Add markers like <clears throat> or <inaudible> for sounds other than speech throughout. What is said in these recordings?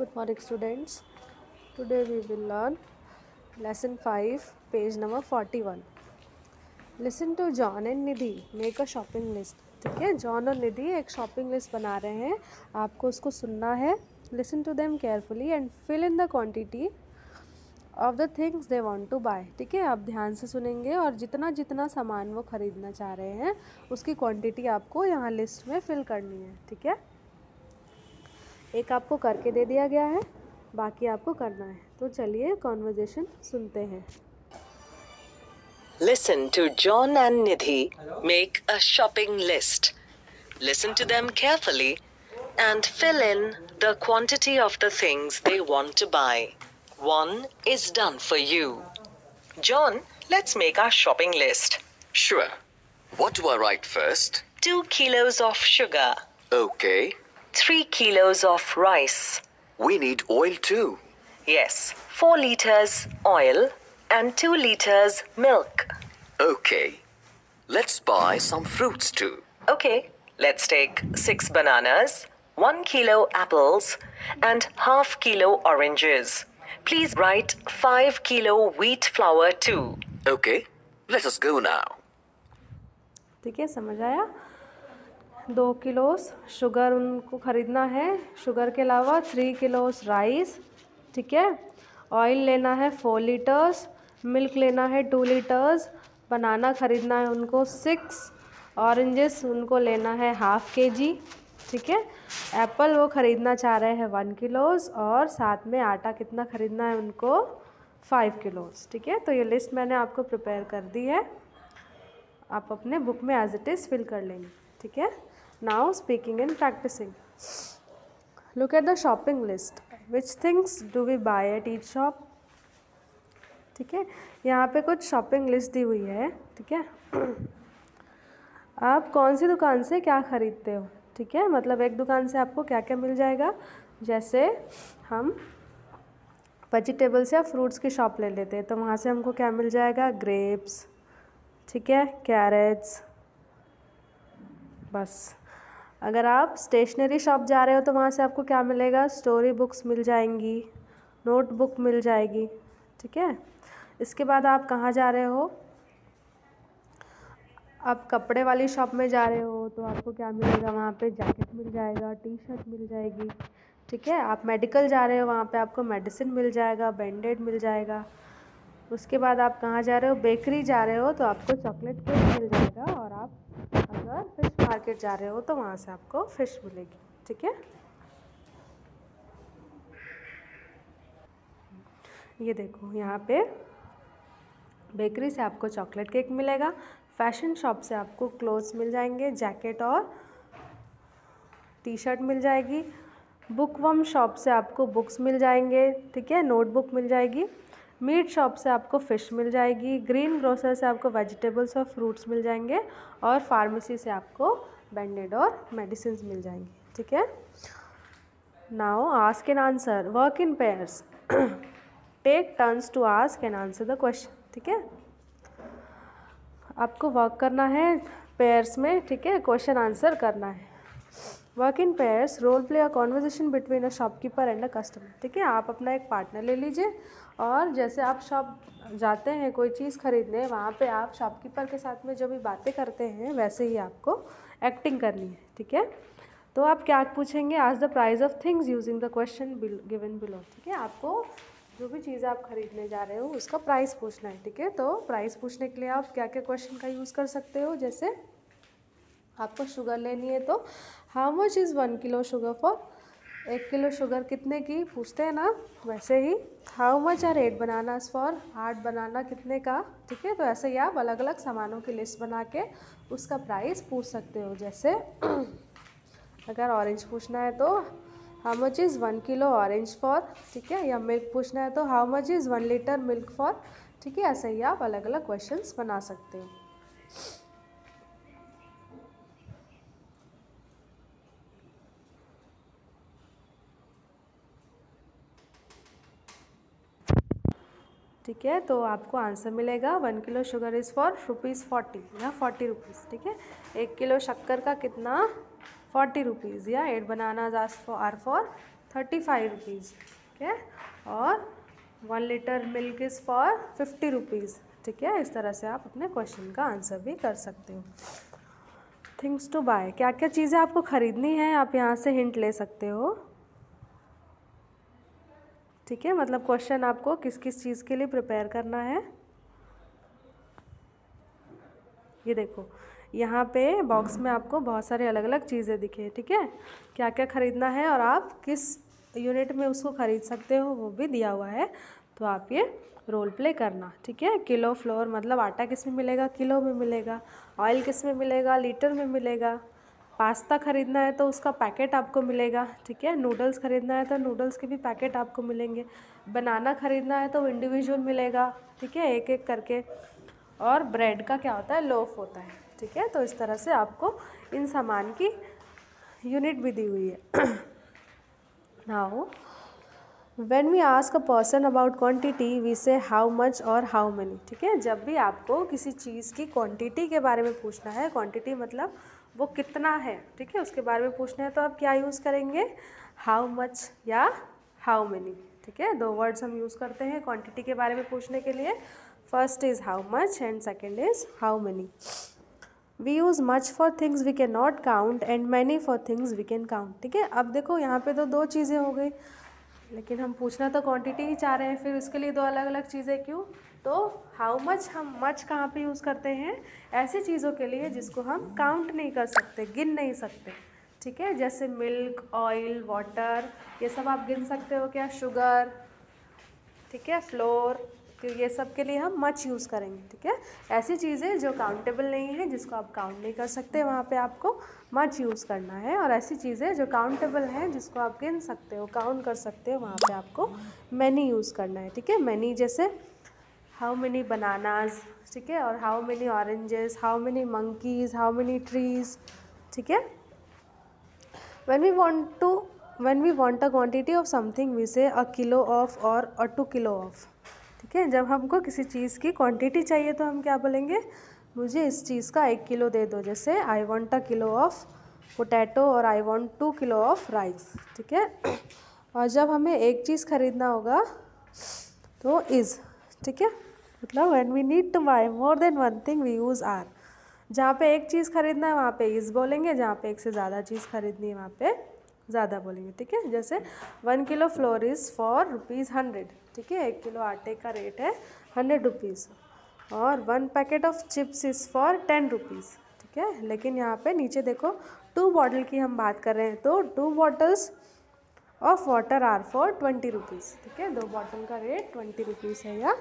Good morning, students. Today we will learn lesson 5, page number 41. Listen to John and Nidhi. Make a shopping list. ठीक है? John और निधि एक shopping list बना रहे हैं। आपको उसको सुनना है। Listen to them carefully and fill in the quantity of the things they want to buy ठीक है? आप ध्यान से सुनेंगे और जितना जितना सामान वो ख़रीदना चाह रहे हैं उसकी क्वांटिटी आपको यहाँ लिस्ट में फिल करनी है। ठीक है? एक आपको करके दे दिया गया है बाकी आपको करना है तो चलिए कॉन्वर्जेशन सुनते हैं Listen to John and Nidhi make a shopping list. Listen to them carefully and fill in the quantity of the things they want to buy. One is done for you. John, let's make our shopping list. Sure. What do I write first? Two kilos of sugar, Okay. three kilos of rice. We need oil too. Yes, four liters oil and two liters milk. Okay. Let's buy some fruits too. Okay, let's take six bananas, one kilo apples, and half kilo oranges. Please write five kilo wheat flour too. Okay. Let us go now. ठीक है समझ आया दो किलोस sugar उनको ख़रीदना है। Sugar के अलावा थ्री किलोस राइस ठीक है? ऑयल लेना है फोर लीटर्स मिल्क लेना है टू लीटर्स बनाना ख़रीदना है उनको सिक्स ऑरेंजेस उनको लेना है हाफ़ के जी ठीक है? एप्पल वो ख़रीदना चाह रहे हैं वन किलोस और साथ में आटा कितना ख़रीदना है उनको फाइव किलोस ठीक है? तो ये लिस्ट मैंने आपको प्रिपेयर कर दी है। आप अपने बुक में एज इट इज़ फिल कर लेंगे ठीक है? Now speaking and practising look at the shopping list which things do we buy at each shop ठीक है? यहाँ पे कुछ शॉपिंग लिस्ट दी हुई है, ठीक है? आप कौन सी दुकान से क्या ख़रीदते हो? ठीक है? मतलब एक दुकान से आपको क्या क्या मिल जाएगा? जैसे हम वेजिटेबल्स या फ्रूट्स की शॉप ले लेते हैं तो वहाँ से हमको क्या मिल जाएगा? ग्रेप्स ठीक है? कैरेट्स बस। अगर आप स्टेशनरी शॉप जा रहे हो तो वहाँ से आपको क्या मिलेगा? स्टोरी बुक्स मिल जाएँगी नोटबुक मिल जाएगी, ठीक है? इसके बाद आप कहाँ जा रहे हो? आप कपड़े वाली शॉप में जा रहे हो तो आपको क्या मिलेगा? वहाँ पे जैकेट मिल जाएगा टी शर्ट मिल जाएगी, ठीक है? आप मेडिकल जा रहे हो, वहाँ पे आपको मेडिसिन मिल जाएगा बैंडेड मिल जाएगा। उसके बाद आप कहाँ जा रहे हो? बेकरी जा रहे हो तो आपको चॉकलेट केक मिल जाएगा और फ़िश मार्केट जा रहे हो तो वहाँ से आपको फ़िश मिलेगी, ठीक है? ये देखो, यहाँ पे बेकरी से आपको चॉकलेट केक मिलेगा, फ़ैशन शॉप से आपको क्लोथ्स मिल जाएँगे, जैकेट और टी शर्ट मिल जाएगी। बुक वम शॉप से आपको बुक्स मिल जाएँगे, ठीक है? नोटबुक मिल जाएगी। मीट शॉप से आपको फ़िश मिल जाएगी, ग्रीन ग्रोसर से आपको वेजिटेबल्स और फ्रूट्स मिल जाएँगे और फार्मेसी से आपको बैंडेड और मेडिसिन मिल जाएँगी, ठीक है? Now ask an answer work in pairs take turns to ask an answer the question ठीक है? आपको वर्क करना है पेयर्स में, ठीक है? क्वेश्चन आंसर करना है। Work in pairs role play a conversation between a shopkeeper and a customer ठीक है? आप अपना एक पार्टनर ले लीजिए और जैसे आप शॉप जाते हैं, कोई चीज़ खरीदने, वहाँ पे आप शॉपकीपर के साथ में जो भी बातें करते हैं, वैसे ही आपको एक्टिंग करनी है। ठीक है? तो आप क्या पूछेंगे? Ask the price of things using the question given below ठीक है? आपको जो भी चीज़ आप खरीदने जा रहे हो, उसका प्राइस पूछना है। ठीक है? तो प्राइस पूछने के लिए आप क्या क्या क्वेश्चन का यूज़ कर सकते हो? जैसे आपको शुगर लेनी है तो how much is one kilo sugar for एक किलो शुगर कितने की? पूछते हैं ना, वैसे ही। How much are eight bananas for आठ बनाना कितने का? ठीक है तो ऐसे ही आप अलग अलग सामानों की लिस्ट बना के उसका प्राइस पूछ सकते हो। जैसे <clears throat> अगर ऑरेंज पूछना है तो how much is one kilo orange for ठीक है, या मिल्क पूछना है तो how much is one litre milk for ठीक है, ऐसे ही आप अलग अलग क्वेश्चंस बना सकते हो। ठीक है? तो आपको आंसर मिलेगा one kilo sugar is for rupees forty या फोर्टी रुपीज़ ठीक है? एक किलो शक्कर का कितना? फोर्टी रुपीज़ या eight bananas are for thirty five rupees ठीक है? और one litre milk is for fifty rupees ठीक है? इस तरह से आप अपने क्वेश्चन का आंसर भी कर सकते हो। थिंग्स टू बाय क्या क्या चीज़ें आपको ख़रीदनी है? आप यहाँ से हिंट ले सकते हो। ठीक है? मतलब क्वेश्चन आपको किस किस चीज़ के लिए प्रिपेयर करना है? ये देखो, यहाँ पे बॉक्स में आपको बहुत सारे अलग अलग चीज़ें दिखे, ठीक है? क्या क्या ख़रीदना है और आप किस यूनिट में उसको ख़रीद सकते हो, वो भी दिया हुआ है। तो आप ये रोल प्ले करना, ठीक है? किलो फ्लोर मतलब आटा किसमें मिलेगा? किलो में मिलेगा ऑयल किसमें मिलेगा? लीटर में मिलेगा। पास्ता ख़रीदना है तो उसका पैकेट आपको मिलेगा, ठीक है? नूडल्स ख़रीदना है तो नूडल्स के भी पैकेट आपको मिलेंगे। बनाना ख़रीदना है तो इंडिविजुअल मिलेगा, ठीक है? एक एक करके। और ब्रेड का क्या होता है? लोफ होता है, ठीक है? तो इस तरह से आपको इन सामान की यूनिट भी दी हुई है। <clears throat> Now when we ask a person about quantity we say how much और हाउ मनी ठीक है? जब भी आपको किसी चीज़ की क्वान्टिटी के बारे में पूछना है क्वान्टिटी मतलब वो कितना है, ठीक है? उसके बारे में पूछना है तो आप क्या यूज़ करेंगे? हाउ मच या हाउ मनी ठीक है? दो वर्ड्स हम यूज़ करते हैं क्वांटिटी के बारे में पूछने के लिए। First is how much and second is how money we use much for things we can not count and many for things we can count ठीक है? अब देखो, यहाँ पे तो दो चीज़ें हो गई, लेकिन हम पूछना तो क्वांटिटी ही चाह रहे हैं, फिर उसके लिए दो अलग अलग चीज़ें क्यों? तो हाउ मच हम मच कहाँ पे यूज़ करते हैं? ऐसी चीज़ों के लिए जिसको हम काउंट नहीं कर सकते, गिन नहीं सकते। ठीक है? जैसे मिल्क ऑयल वाटर ये सब आप गिन सकते हो क्या? शुगर ठीक है? फ्लोर तो ये सब के लिए हम मच यूज़ करेंगे, ठीक है? ऐसी चीज़ें जो काउंटेबल नहीं है, जिसको आप काउंट नहीं कर सकते, वहाँ पे आपको मच यूज़ करना है। और ऐसी चीज़ें जो काउंटेबल हैं, जिसको आप गिन सकते हो काउंट कर सकते हो, वहाँ पे आपको मैनी यूज़ करना है, ठीक है? मैनी जैसे हाउ मेनी बनानाज ठीक है? और how many oranges how many monkeys how many trees ठीक है? When we want to, when we want a quantity of something, we say a kilo of or a two kilo of, ठीक है? जब हमको किसी चीज़ की क्वांटिटी चाहिए तो हम क्या बोलेंगे? मुझे इस चीज़ का एक किलो दे दो, जैसे I want a kilo of potato और I want two kilo of rice ठीक है? और जब हमें एक चीज़ ख़रीदना होगा तो इज़ ठीक है? मतलब when we need to buy more than one thing we use are जहाँ पे एक चीज़ खरीदना है, वहाँ पे इस बोलेंगे, जहाँ पे एक से ज़्यादा चीज़ खरीदनी है, वहाँ पे ज़्यादा बोलेंगे, ठीक है? जैसे one kilo flour is for rupees hundred ठीक है? एक किलो आटे का रेट है हंड्रेड रुपीज़ और one packet of chips is for ten rupees ठीक है? लेकिन यहाँ पे नीचे देखो टू बॉटल की हम बात कर रहे हैं तो two bottles of water are for twenty rupees ठीक है? दो बॉटल का रेट ट्वेंटी रुपीज़ है या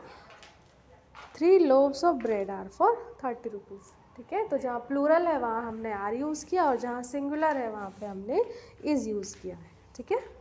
three loaves of bread are for thirty rupees ठीक है? तो जहाँ प्लूरल है, वहाँ हमने आर यूज़ किया और जहाँ सिंगुलर है, वहाँ पे हमने इज़ यूज़ किया है। ठीक है?